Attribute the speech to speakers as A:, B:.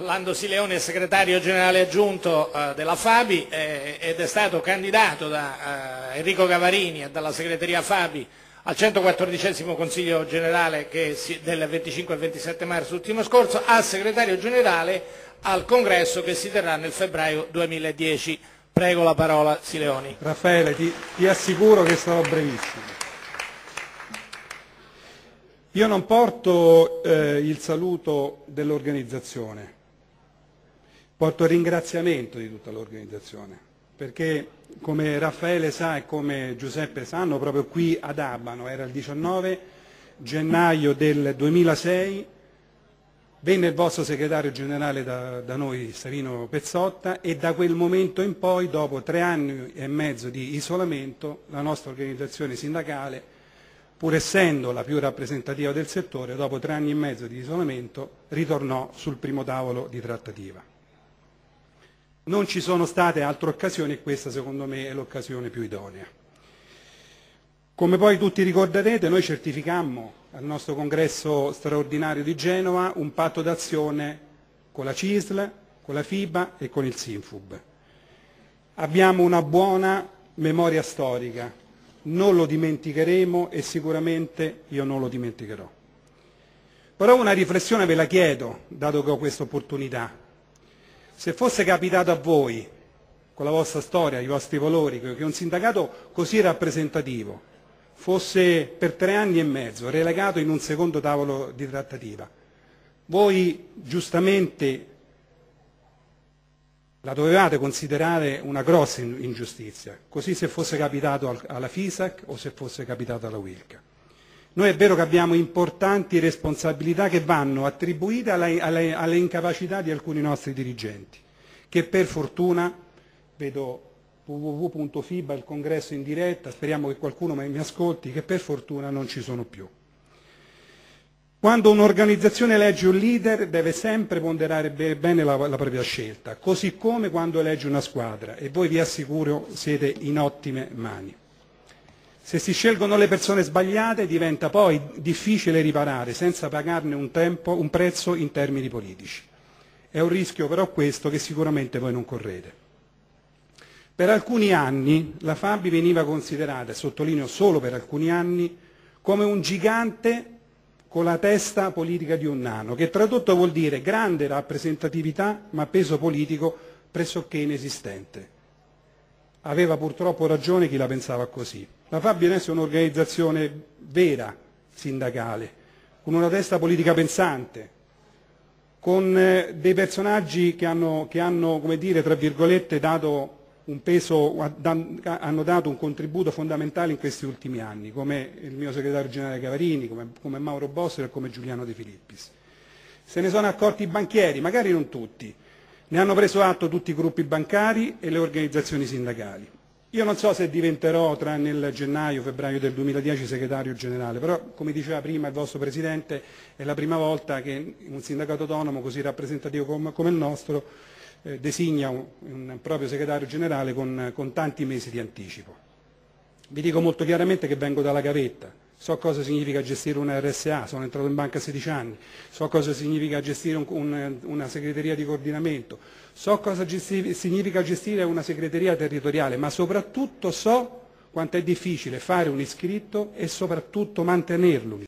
A: Lando Sileoni è segretario generale aggiunto eh, della Fabi eh, ed è stato candidato da eh, Enrico Gavarini e dalla segreteria Fabi al 114 Consiglio generale del 25 e 27 marzo ultimo scorso a segretario generale al congresso che si terrà nel febbraio 2010. Prego la parola Sileoni.
B: Raffaele, ti, ti assicuro che sarò brevissimo. Io non porto eh, il saluto dell'organizzazione, Porto il ringraziamento di tutta l'organizzazione, perché come Raffaele sa e come Giuseppe sanno, proprio qui ad Abano, era il 19 gennaio del 2006, venne il vostro segretario generale da, da noi, Savino Pezzotta, e da quel momento in poi, dopo tre anni e mezzo di isolamento, la nostra organizzazione sindacale, pur essendo la più rappresentativa del settore, dopo tre anni e mezzo di isolamento, ritornò sul primo tavolo di trattativa. Non ci sono state altre occasioni e questa secondo me è l'occasione più idonea. Come poi tutti ricorderete, noi certificammo al nostro congresso straordinario di Genova un patto d'azione con la CISL, con la FIBA e con il SINFUB. Abbiamo una buona memoria storica, non lo dimenticheremo e sicuramente io non lo dimenticherò. Però una riflessione ve la chiedo, dato che ho questa opportunità. Se fosse capitato a voi, con la vostra storia, i vostri valori, che un sindacato così rappresentativo fosse per tre anni e mezzo relegato in un secondo tavolo di trattativa, voi giustamente la dovevate considerare una grossa ingiustizia, così se fosse capitato alla FISAC o se fosse capitato alla WILCA. Noi è vero che abbiamo importanti responsabilità che vanno attribuite alle, alle, alle incapacità di alcuni nostri dirigenti, che per fortuna, vedo www.fiba, il congresso in diretta, speriamo che qualcuno mi ascolti, che per fortuna non ci sono più. Quando un'organizzazione elegge un leader deve sempre ponderare bene la, la, propria scelta, così come quando elegge una squadra e voi vi assicuro siete in ottime mani. Se si scelgono le persone sbagliate diventa poi difficile riparare senza pagarne un, tempo, un prezzo in termini politici. È un rischio però questo che sicuramente voi non correte. Per alcuni anni la Fabi veniva considerata, e sottolineo solo per alcuni anni, come un gigante con la testa politica di un nano, che tradotto vuol dire grande rappresentatività ma peso politico pressoché inesistente. Aveva purtroppo ragione chi la pensava così. La Fabianes è un'organizzazione vera, sindacale, con una testa politica pensante, con eh, dei personaggi che hanno, che hanno come dire, tra virgolette, dato un peso, hanno dato un contributo fondamentale in questi ultimi anni, come il mio segretario generale Cavarini, come, come Mauro Bossero e come Giuliano De Filippis. Se ne sono accorti i banchieri, magari non tutti, ne hanno preso atto tutti i gruppi bancari e le organizzazioni sindacali. Io non so se diventerò tra nel gennaio-febbraio del 2010 segretario generale, però come diceva prima il vostro Presidente è la prima volta che un sindacato autonomo così rappresentativo come il nostro eh, designa un, un, proprio segretario generale con, con tanti mesi di anticipo. Vi dico molto chiaramente che vengo dalla gavetta, so cosa significa gestire una RSA, sono entrato in banca a 16 anni, so cosa significa gestire un, un, una segreteria di coordinamento, so cosa gesti significa gestire una segreteria territoriale, ma soprattutto so quanto è difficile fare un iscritto e soprattutto mantenerlo.